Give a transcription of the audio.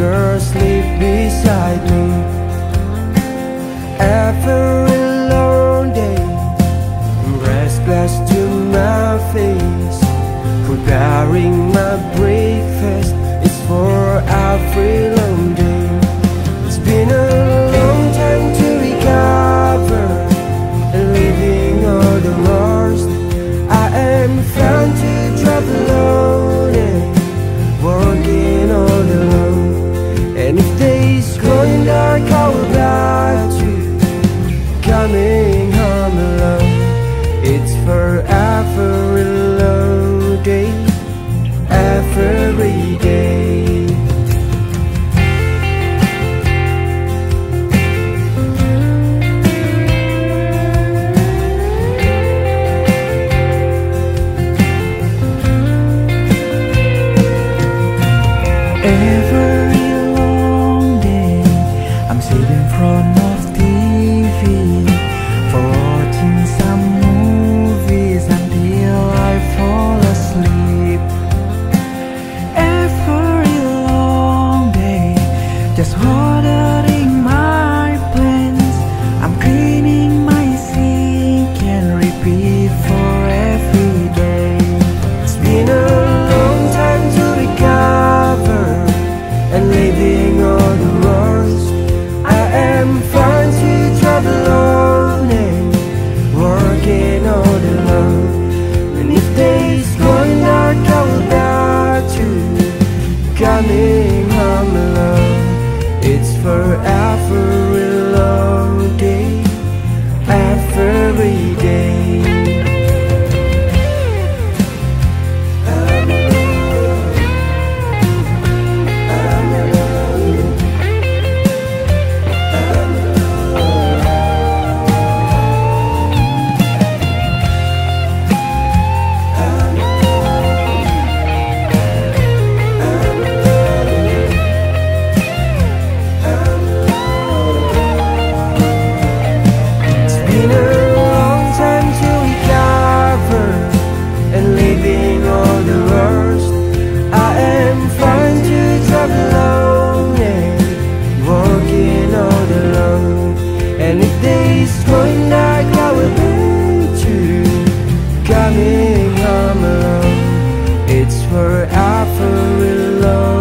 girl sleep beside me. Every long day Restless to my face. Preparing my breakfast is for every harder in my forever alone.